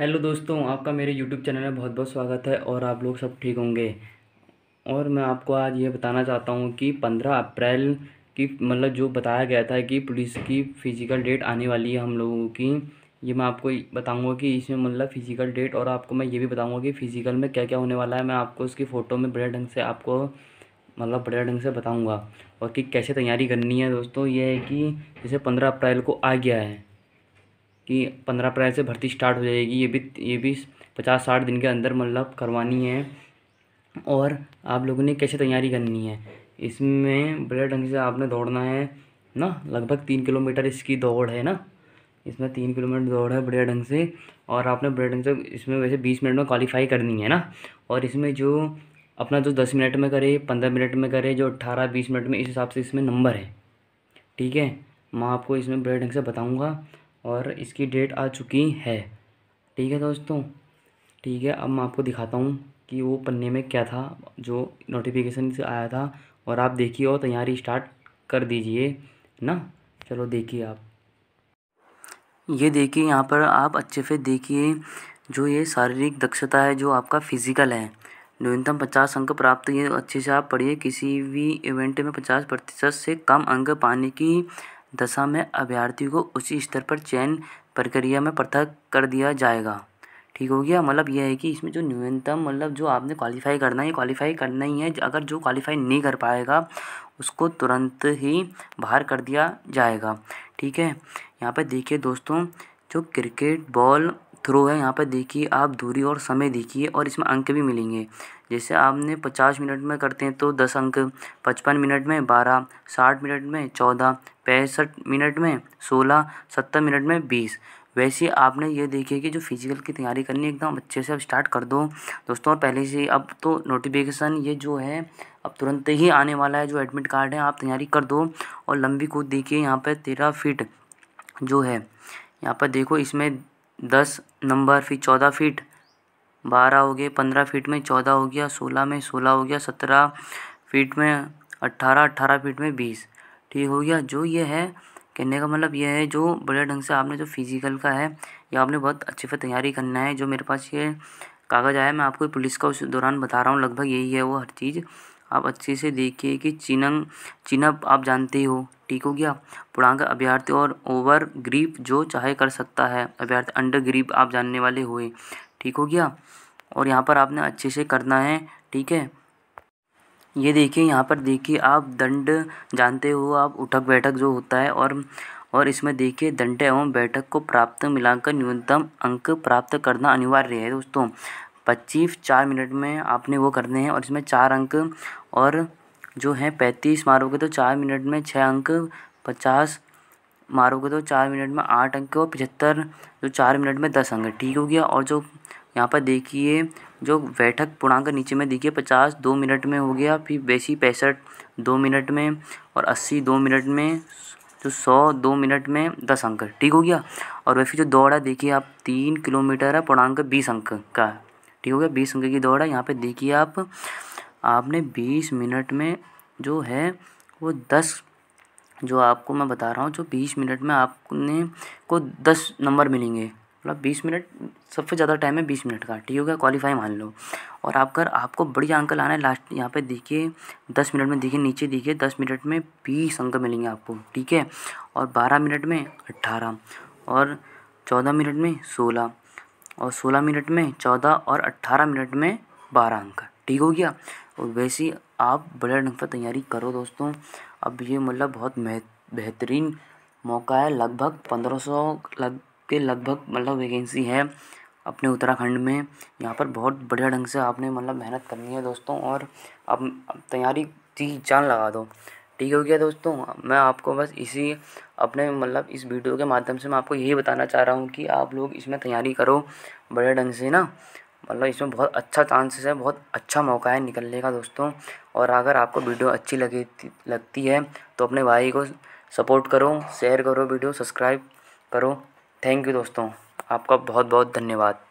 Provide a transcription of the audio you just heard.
Hello दोस्तों, आपका मेरे यूट्यूब चैनल में बहुत बहुत स्वागत है और आप लोग सब ठीक होंगे। और मैं आपको आज ये बताना चाहता हूँ कि पंद्रह अप्रैल की मतलब जो बताया गया था कि पुलिस की फ़िज़िकल डेट आने वाली है हम लोगों की, ये मैं आपको बताऊँगा कि इसमें मतलब फ़िज़िकल डेट और आपको मैं ये भी बताऊँगा कि फ़िज़िकल में क्या क्या होने वाला है। मैं आपको उसकी फ़ोटो में बढ़िया ढंग से आपको मतलब बढ़िया ढंग से बताऊँगा और कि कैसे तैयारी करनी है दोस्तों। ये है कि जैसे पंद्रह अप्रैल को आ गया है। कि पंद्रह अप्रैल से भर्ती स्टार्ट हो जाएगी। ये भी ये भी पचास साठ दिन के अंदर मतलब करवानी है। और आप लोगों ने कैसे तैयारी करनी है? इसमें बड़े ढंग से आपने दौड़ना है ना? लगभग तीन किलोमीटर इसकी दौड़ है ना? इसमें तीन किलोमीटर दौड़ है बढ़िया ढंग से। और आपने बढ़िया ढंग से इसमें वैसे बीस मिनट में क्वालिफाई करनी है ना? और इसमें जो अपना जो दस मिनट में करे, पंद्रह मिनट में करे, जो अट्ठारह बीस मिनट में, इस हिसाब से इसमें नंबर है। ठीक है? मैं आपको इसमें बड़े ढंग से बताऊँगा। और इसकी डेट आ चुकी है। ठीक है दोस्तों? ठीक है, अब मैं आपको दिखाता हूँ कि वो पन्ने में क्या था, जो नोटिफिकेशन से आया था। और आप देखिए और तैयारी स्टार्ट कर दीजिए, ना? चलो देखिए आप। ये देखिए, यहाँ पर आप अच्छे से देखिए जो ये शारीरिक दक्षता है, जो आपका फ़िज़िकल है। न्यूनतम पचास अंक प्राप्त, ये अच्छे से आप पढ़िए, किसी भी इवेंट में पचास प्रतिशत से कम अंक पाने की दशा में अभ्यर्थी को उसी स्तर पर चयन प्रक्रिया में पृथक कर दिया जाएगा। ठीक हो गया? मतलब यह है कि इसमें जो न्यूनतम मतलब जो आपने क्वालिफाई करना है क्वालिफाई करना ही है। अगर जो क्वालिफाई नहीं कर पाएगा, उसको तुरंत ही बाहर कर दिया जाएगा। ठीक है? यहाँ पर देखिए दोस्तों, जो क्रिकेट बॉल थ्रो है, यहाँ पर देखिए आप दूरी और समय देखिए और इसमें अंक भी मिलेंगे। जैसे आपने पचास मिनट में करते हैं तो दस अंक, पचपन मिनट में बारह, साठ मिनट में चौदह, पैंसठ मिनट में सोलह, सत्तर मिनट में बीस। वैसे आपने ये देखिए कि जो फ़िज़िकल की तैयारी करनी है, एकदम अच्छे से अब स्टार्ट कर दो। दोस्तों और पहले से अब तो नोटिफिकेशन ये जो है, अब तुरंत ही आने वाला है जो एडमिट कार्ड है, आप तैयारी कर दो। और लंबी कूद देखिए, यहाँ पर तेरह फीट जो है, यहाँ पर देखो इसमें दस नंबर फिर चौदह फीट बारह हो गए, पंद्रह फीट में चौदह हो गया, सोलह में सोलह हो गया, सत्रह फीट में अट्ठारह अट्ठारह फीट में बीस। ठीक हो गया। जो ये है, कहने का मतलब ये है, जो बढ़िया ढंग से आपने जो फ़िज़िकल का है, ये आपने बहुत अच्छे से तैयारी करना है। जो मेरे पास ये कागज़ आया, मैं आपको पुलिस का उस दौरान बता रहा हूँ। लगभग यही है वो हर चीज़। आप अच्छे से देखिए कि चिनंग चिनअप आप जानते हो ठीक हो गया? पूर्णांक अभ्यर्थी और ओवर ग्रीप जो चाहे कर सकता है, अभ्यर्थी अंडर ग्रीप आप जानने वाले हुए, ठीक हो गया? और यहाँ पर आपने अच्छे से करना है, ठीक है? ये देखिए, यहाँ पर देखिए आप दंड जानते हो, आप उठक बैठक जो होता है और और इसमें देखिए दंड एवं बैठक को प्राप्त मिलाकर न्यूनतम अंक प्राप्त करना अनिवार्य है दोस्तों। पच्चीस, चार मिनट में आपने वो करने हैं और इसमें चार अंक और जो है पैंतीस मारोगे तो चार मिनट में छः अंक, पचास मारोगे तो चार मिनट में आठ अंक और पचहत्तर, जो चार मिनट में दस अंक। ठीक हो गया? और जो यहाँ पर देखिए, जो बैठक पूर्णांक नीचे में देखिए, पचास दो मिनट में हो गया, फिर बेसी पैंसठ दो मिनट में और अस्सी दो मिनट में, जो सौ दो मिनट में दस अंक। ठीक हो गया? और वैसे जो दौड़ा देखिए आप तीन किलोमीटर है, पूर्णांक बीस अंक का। ठीक हो गया, बीस अंक की दौड़ है। यहाँ पे देखिए आप, आपने बीस मिनट में जो है, वो दस जो आपको मैं बता रहा हूँ, जो बीस मिनट में आपने को दस नंबर मिलेंगे। मतलब बीस मिनट, सबसे ज़्यादा टाइम है बीस मिनट का। ठीक हो गया? क्वालिफाई मान लो। और आप अगर, आपको बढ़िया अंक लाना है लास्ट यहाँ पे देखिए, दस मिनट में देखिए, नीचे देखिए, दस मिनट में बीस अंक मिलेंगे आपको। ठीक है? और बारह मिनट में अट्ठारह और चौदह मिनट में सोलह। और सोलह मिनट में, चौदह और अट्ठारह मिनट में बारह अंक। ठीक हो गया? और वैसे ही आप बड़े ढंग से तैयारी करो दोस्तों। अब ये मतलब बहुत बेहतरीन मौका है। लगभग पंद्रह सौ लग, के लगभग मतलब वैकेंसी है अपने उत्तराखंड में। यहाँ पर बहुत बढ़िया ढंग से आपने मतलब मेहनत करनी है दोस्तों। और अब तैयारी की जान लगा दो। ठीक हो गया दोस्तों। मैं आपको बस इसी अपने मतलब इस वीडियो के माध्यम से मैं आपको यही बताना चाह रहा हूँ कि आप लोग इसमें तैयारी करो बड़े ढंग से ना। मतलब इसमें बहुत अच्छा चांसेस है, बहुत अच्छा मौका है निकलने का दोस्तों। और अगर आपको वीडियो अच्छी लगी, लगती है तो अपने भाई को सपोर्ट करो शेयर करो वीडियो सब्सक्राइब करो। थैंक यू दोस्तों। आपका बहुत बहुत धन्यवाद।